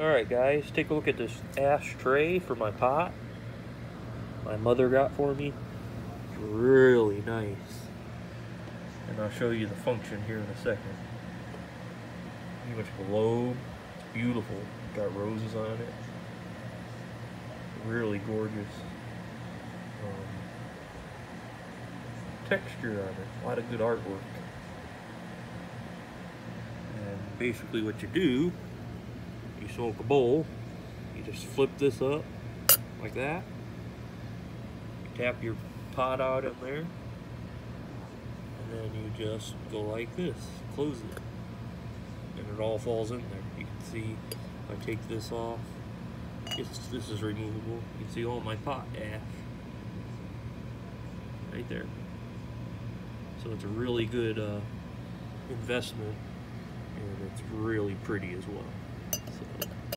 Alright guys, take a look at this ashtray for my pot. My mother got for me. Really nice. And I'll show you the function here in a second. Pretty much globe. It's beautiful. Got roses on it. Really gorgeous. Um, texture on it. A lot of good artwork. And basically what you do smoke a bowl, you just flip this up like that, tap your pot out in there, and then you just go like this, close it, and it all falls in there. You can see I take this off, it's, this is removable. You can see all my pot ash right there. So it's a really good uh, investment and it's really pretty as well. So.